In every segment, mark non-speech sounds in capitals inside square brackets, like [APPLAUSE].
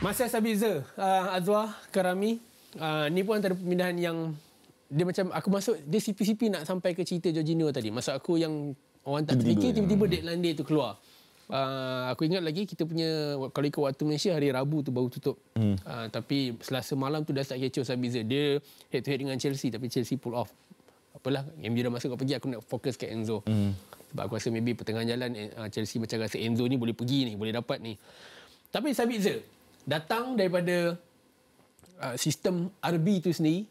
Masa Sabitzer, uh, Azwar, Karami, uh, ni pun antara pemindahan yang dia macam aku masuk dia CP-CP nak sampai ke cerita Jorginho tadi. Masa aku yang orang tak terfikir tiba-tiba deadline dia tu keluar. Uh, aku ingat lagi kita punya kalau ikut waktu Malaysia hari Rabu tu baru tutup. Hmm. Uh, tapi selasa malam tu dah start kecoh Sabitzer. Dia head to head dengan Chelsea tapi Chelsea pull off. Apalah, MU dah masuk kau pergi aku nak fokus ke Enzo. Hmm. Sebab aku rasa maybe pertengahan jalan uh, Chelsea macam rasa Enzo ni boleh pergi ni, boleh dapat ni. Tapi Sabitzer datang daripada uh, sistem RB tu sendiri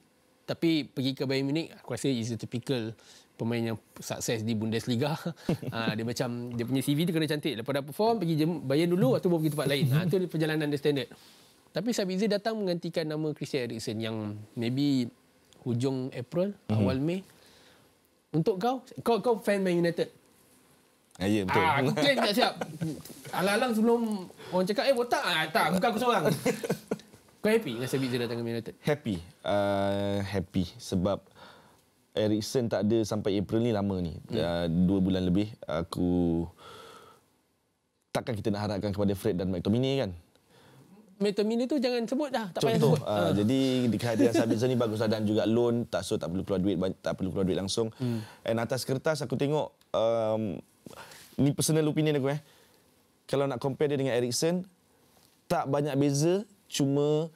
tapi pergi ke Bayern Munich aku rasa is a typical pemain yang sukses di Bundesliga. Uh, [LAUGHS] dia macam dia punya CV tu kena cantik. Lepas dah perform pergi Bayern dulu atau baru pergi tempat lain. Ha, itu perjalanan dia standard. Tapi Sabitzer datang menggantikan nama Christian Eriksen yang maybe hujung April mm-hmm. awal Mei. Untuk kau kau kau fan Man United Ah, ya, betul. Ah, aku claim tak siap. Alang-alang sebelum orang cakap, eh, botak. Ah, tak, bukan aku seorang. [LAUGHS] Kau happy dengan Sabitzer datang ke United? Happy. Uh, happy. Sebab Eriksen tak ada sampai April ni lama ni. Hmm. Uh, dua bulan lebih. Aku... Takkan kita nak harapkan kepada Fred dan McTominay kan? McTominay tu jangan sebut dah. Tak Contoh, payah sebut. Uh, uh. Jadi di kehadiran Sabitzer ni bagus lah. dan juga loan tak so tak perlu keluar duit tak perlu keluar duit langsung. Hmm. And atas kertas aku tengok um, ni personal opinion aku eh. Kalau nak compare dia dengan Eriksen tak banyak beza cuma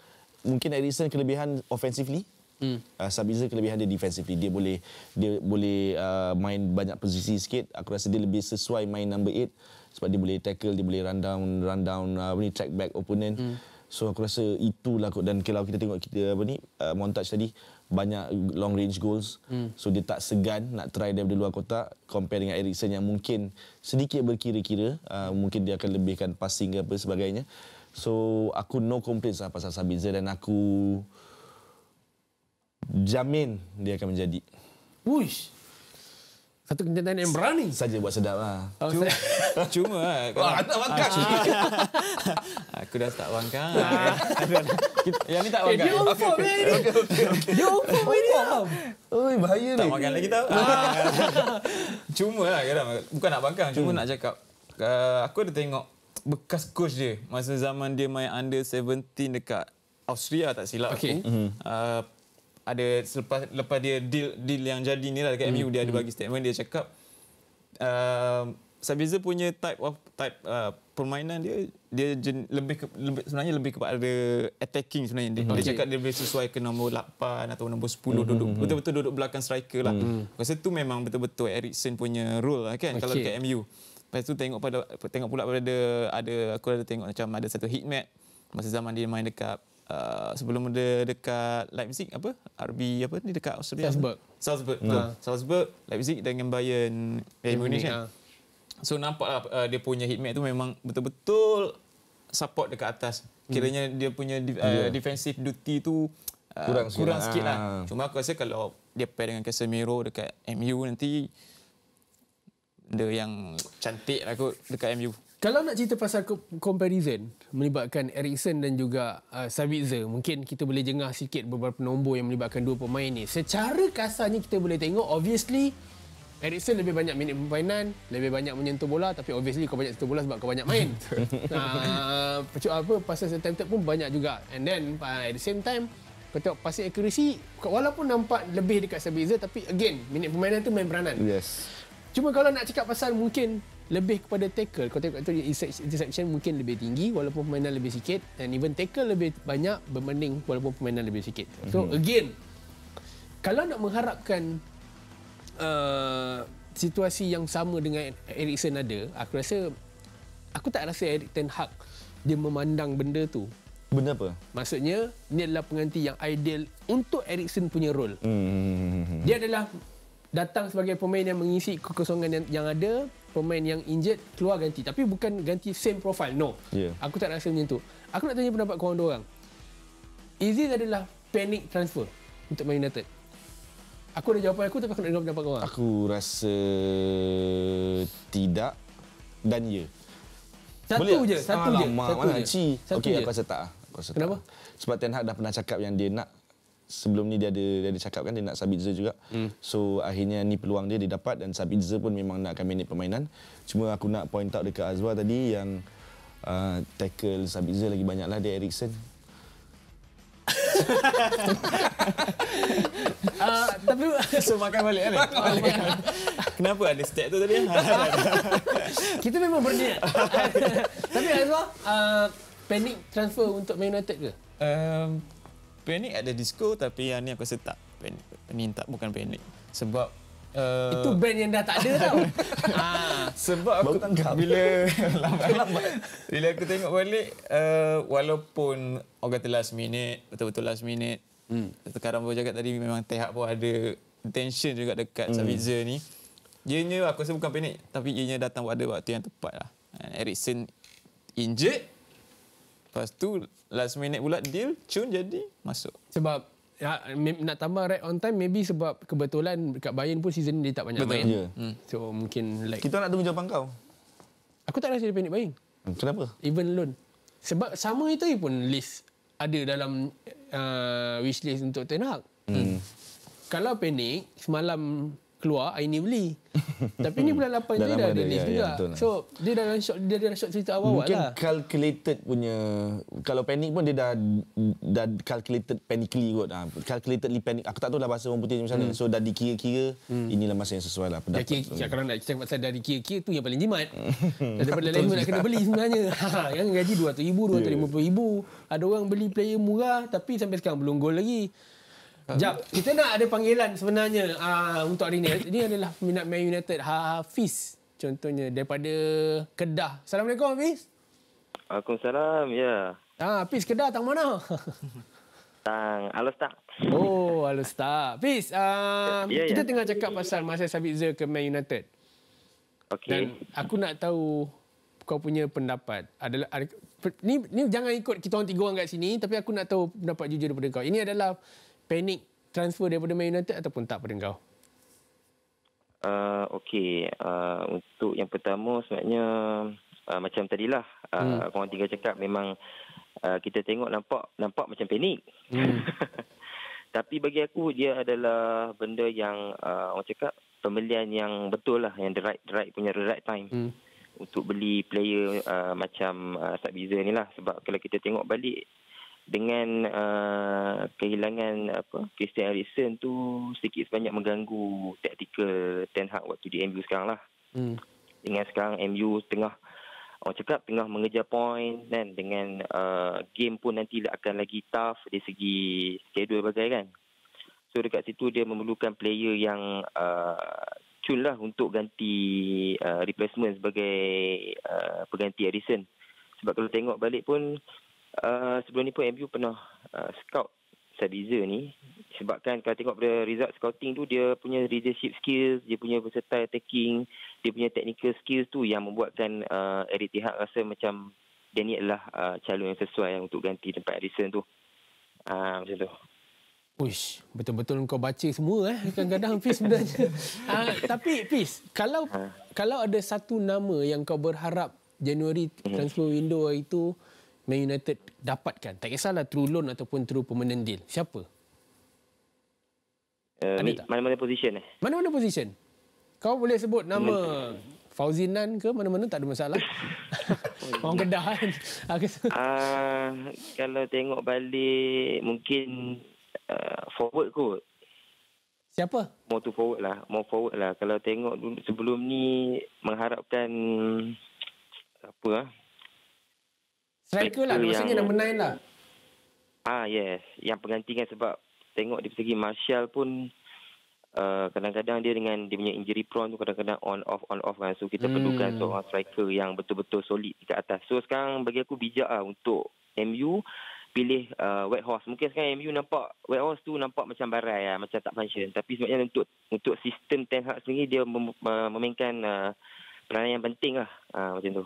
mungkin Eriksen kelebihan offensively Hmm. Uh, Sabitzer kelebihan dia defensively dia boleh dia boleh uh, main banyak posisi sikit aku rasa dia lebih sesuai main number 8 sebab dia boleh tackle dia boleh run down run down uh, ni track back opponent hmm. So aku rasa itulah kot dan kalau kita tengok kita apa ni uh, montage tadi banyak long range goals hmm. so dia tak segan nak try daripada luar kotak compare dengan Eriksen yang mungkin sedikit berkira-kira uh, mungkin dia akan lebihkan passing ke apa sebagainya So aku no complaints lah pasal Sabitzer dan aku jamin dia akan menjadi. Uish. Satu kenyataan yang berani. Saja buat sedap lah. Oh, cuma, [LAUGHS] cuma lah. [LAUGHS] Wah, tak bangkang. [LAUGHS] aku dah tak bangkang. Yang ni tak Eh, bangkang. dia on form okay, okay. ni. Dia on form ni. Oi, bahaya tak ni. makan lagi tau. cuma lah kadang. Bukan nak bangkang. Cuma nak cakap. Uh, aku ada tengok bekas coach dia. Masa zaman dia main under 17 dekat Austria tak silap Okay. aku. Uh, ada selepas lepas dia deal deal yang jadi ni lah dekat MU dia ada bagi statement dia cakap uh, Sabitzer punya type of type uh, permainan dia dia jen, lebih, ke, lebih sebenarnya lebih kepada attacking sebenarnya dia, Okay. dia cakap dia boleh sesuai ke nombor 8 atau nombor 10 duduk betul-betul duduk belakang striker lah. Rasa tu memang betul-betul Eriksen punya role lah kan kalau Okay. dekat MU. Lepas tu tengok pada tengok pula pada ada aku ada tengok macam ada satu heat map masa zaman dia main dekat uh, sebelum dia dekat Leipzig apa RB apa ni dekat Austria Salzburg. Salzburg hmm. Salzburg Leipzig dengan Bayern Bayern Munich kan ah. so nampaklah uh, dia punya heat map tu memang betul-betul support dekat atas kiranya dia punya uh, defensive duty tu uh, Kurang kurang, sikit sikit lah. lah. Ah. Cuma aku rasa kalau dia pair dengan Casemiro dekat MU nanti dia yang cantik lah kot dekat MU. Kalau nak cerita pasal co- comparison melibatkan Eriksen dan juga uh, Sabitzer, mungkin kita boleh jengah sikit beberapa nombor yang melibatkan dua pemain ni. Secara kasarnya kita boleh tengok obviously Eriksen lebih banyak minit permainan, lebih banyak menyentuh bola tapi obviously kau banyak sentuh bola sebab kau banyak main. [LAUGHS] uh, [LAUGHS] apa passes attempted pun banyak juga. And then uh, at the same time kau tengok passing accuracy walaupun nampak lebih dekat Sabitzer tapi again minit permainan tu main peranan. Yes. Cuma kalau nak cakap pasal mungkin lebih kepada tackle. Kau tengok tu interception mungkin lebih tinggi walaupun permainan lebih sikit and even tackle lebih banyak berbanding walaupun permainan lebih sikit. So mm-hmm. again kalau nak mengharapkan uh, situasi yang sama dengan Eriksen ada, aku rasa aku tak rasa Erik Ten Hag dia memandang benda tu. Benda apa? Maksudnya ni adalah pengganti yang ideal untuk Eriksen punya role. Hmm. Dia adalah datang sebagai pemain yang mengisi kekosongan yang, yang ada, pemain yang injured keluar ganti. Tapi bukan ganti same profile. No. Ya. Aku tak rasa macam tu. Aku nak tanya pendapat korang dua orang. This adalah panic transfer untuk Man United? Aku ada jawapan aku tapi aku nak dengar pendapat korang. Aku rasa tidak dan ya. Satu je, satu je. Alamak, Satu mana je. Satu Okey, je. aku rasa tak. Aku rasa Kenapa? Tak. Sebab Ten Hag dah pernah cakap yang dia nak sebelum ni dia ada dia ada cakap kan dia nak Sabitzer juga. Hmm. So akhirnya ni peluang dia dia dapat dan Sabitzer pun memang nak akan minit permainan. Cuma aku nak point out dekat Azwar tadi yang uh, tackle Sabitzer lagi banyak lah dia Eriksen. Uh, [LAUGHS] tapi So makan balik kan? Kenapa ada step tu tadi? kita memang berniat. [LAUGHS] tapi Azwar, uh, panic transfer untuk Man United ke? um, panic ada disco tapi yang ni aku rasa tak. Panic, ni tak bukan panic. Sebab uh, Itu band yang dah tak ada tau. [LAUGHS] ah. Sebab aku tangkap. bila [LAUGHS] lambat, bila aku tengok balik uh, walaupun orang kata last minute betul-betul last minute hmm. sekarang baru cakap tadi memang Tehak pun ada tension juga dekat hmm. Sabitzer ni ianya aku rasa bukan panik tapi ianya datang pada waktu yang tepat lah Uh, Eriksen injured lepas tu last minute pula deal cun jadi masuk Sebab ya, nak tambah right on time maybe sebab kebetulan dekat Bayern pun season ni dia tak banyak Betul. main. Ya. Hmm. So mungkin like Kita nak tunggu jawapan kau. aku tak rasa dia panic buying. Hmm, Kenapa? Even loan. Sebab sama itu pun list ada dalam uh, wish list untuk Ten Hag. Hmm. Kalau panic semalam keluar I ni beli. [LAUGHS] Tapi ni bulan 8 Dah je lama dah ada list ya, juga. ya, betul. so dia dalam shot dia dalam shot cerita awal Mungkin lah. calculated punya kalau panic pun dia dah dah calculated panically kot. Ha, calculatedly panic. Aku tak tahu lah bahasa orang putih macam mana. So dah dikira-kira inilah masa yang sesuai lah Ya, pendapat. kira, kira, kalau nak cakap pasal dari kira-kira tu yang paling jimat. [LAUGHS] Daripada lain nak kena beli sebenarnya. [LAUGHS] Ha, yang gaji RM200,000, RM250,000. Ada orang beli player murah tapi sampai sekarang belum gol lagi. Jap, kita nak ada panggilan sebenarnya uh, untuk hari ini. Ini adalah peminat Man United Hafiz contohnya daripada Kedah. Assalamualaikum Hafiz. Waalaikumsalam. Ya. Ah, Hafiz Kedah tang mana? [LAUGHS] Tang Alas tak? oh, halus tak. Hafiz, uh, Ya, kita ya. tengah cakap pasal Marcel Sabitzer ke Man United. Okey. Dan aku nak tahu kau punya pendapat. Adalah ada, ni ni jangan ikut kita orang tiga orang kat sini tapi aku nak tahu pendapat jujur daripada kau. Ini adalah panic transfer daripada Man United ataupun tak pada kau? Uh, Okey. Uh, untuk yang pertama sebenarnya uh, macam tadilah uh, hmm. korang tiga cakap memang uh, kita tengok nampak nampak macam panik. Hmm. [LAUGHS] Tapi bagi aku dia adalah benda yang uh, orang cakap pembelian yang betul lah yang the right the right punya the right time. Hmm. untuk beli player uh, macam uh, Sabitzer ni lah sebab kalau kita tengok balik dengan uh, kehilangan apa Christian Eriksen tu sedikit sebanyak mengganggu taktikal Ten Hag waktu di MU sekarang lah. Hmm. Dengan sekarang MU tengah orang cakap tengah mengejar point kan dengan uh, game pun nanti akan lagi tough dari segi schedule bagai kan. So dekat situ dia memerlukan player yang uh, cun lah untuk ganti uh, replacement sebagai uh, pengganti Edison. Sebab kalau tengok balik pun uh, sebelum ni pun MU pernah uh, scout Sabitzer ni sebabkan kalau tengok pada result scouting tu dia punya leadership skills, dia punya versatile attacking, dia punya technical skills tu yang membuatkan uh, Eric Ten Hag rasa macam dia ni adalah uh, calon yang sesuai untuk ganti tempat Edison tu. Uh, macam tu. Uish, betul-betul kau baca semua eh. Kadang-kadang Fiz sebenarnya. uh, [LAUGHS] tapi Fiz, kalau kalau ada satu nama yang kau berharap Januari transfer window itu Man United dapatkan, tak kisahlah through loan ataupun through permanent deal. Siapa? Uh, Ada tak? mana-mana position eh? Mana-mana position? Kau boleh sebut nama Fauzinan ke mana-mana tak ada masalah. [LAUGHS] Orang Kedah kan. Ah, kalau tengok balik mungkin uh, forward kot. Siapa? More to forward lah. More forward lah. Kalau tengok dulu sebelum ni mengharapkan apa ah? Striker lah. Maksudnya yang- number 9 lah. Ah yes, yang penggantikan sebab tengok dari segi Martial pun uh, kadang-kadang dia dengan dia punya injury prone tu kadang-kadang on off on off kan. So kita Hmm. perlukan seorang striker yang betul-betul solid dekat atas. So sekarang bagi aku bijak lah untuk MU pilih uh, White Horse. Mungkin sekarang MU nampak White Horse tu nampak macam barai lah, macam tak function. Tapi sebenarnya untuk untuk sistem Ten Hag sendiri dia mem- memainkan uh, peranan yang penting lah. Uh, macam tu.